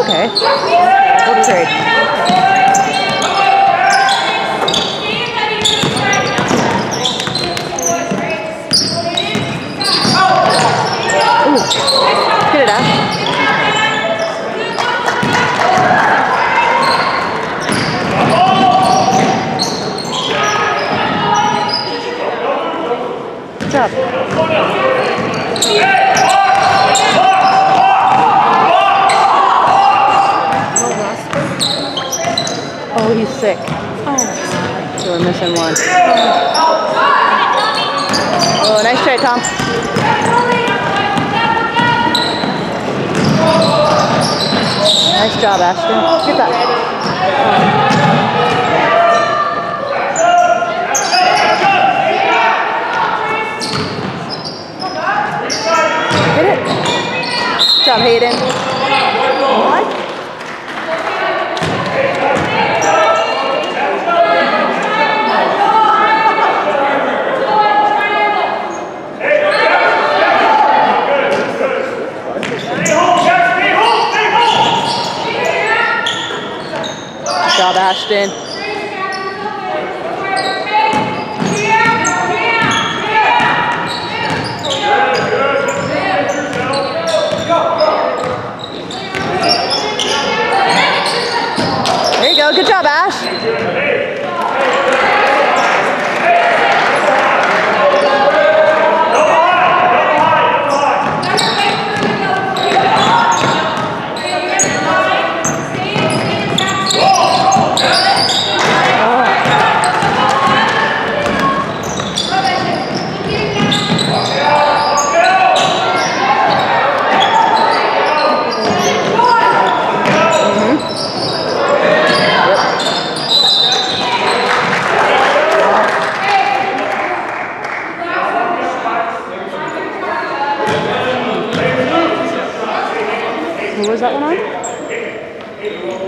okay. We'll trade. he's sick. Oh. So we're missing one. Oh, oh nice try, Tom. Nice job, Ashton. Get that. Good job, Hayden. What? Ashton. e loro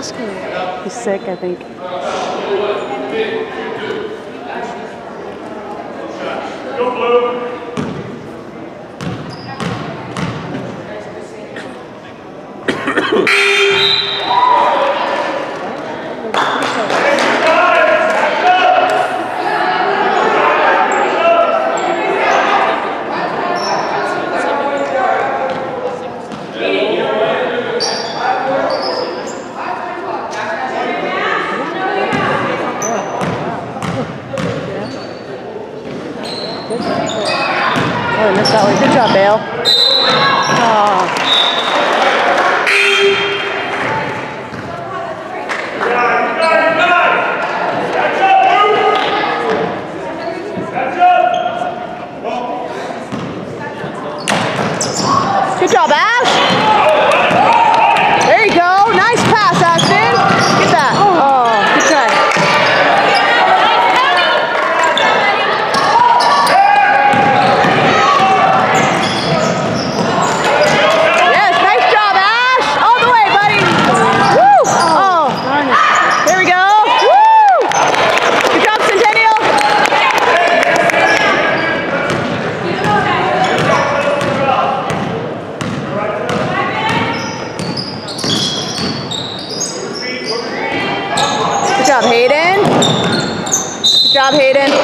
Oscar? He's sick, I think. Go blue. Good job,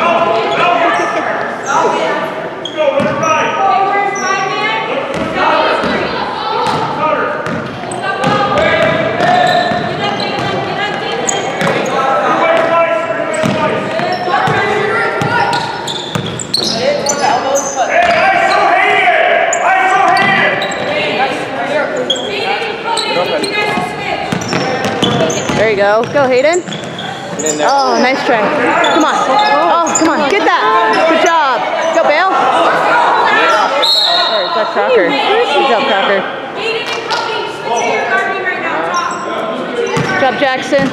oh, oh, oh. There you go. Go, Hayden. Oh, nice try. Come on. Oh, come on. Get that. Good job. Go, Bale. There, is that Crocker? Good job, Crocker. Good job, Jackson.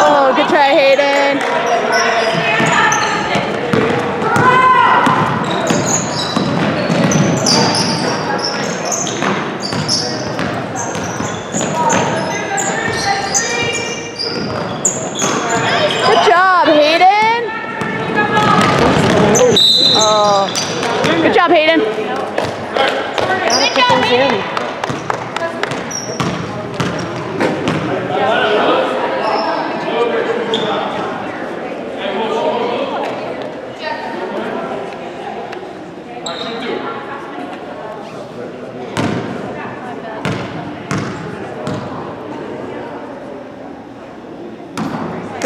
Oh, good try, Hayden. Good job, Hayden. Oh, good job, Hayden. Good job, Hayden.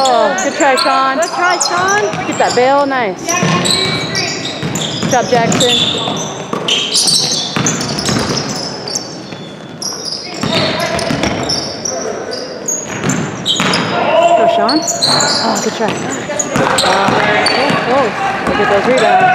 Oh. Good try, Sean. Good try, Sean. Get that bail, nice. Good job, Jackson. Go, Sean. Oh, good try. Uh, oh, close. Look at those rebounds.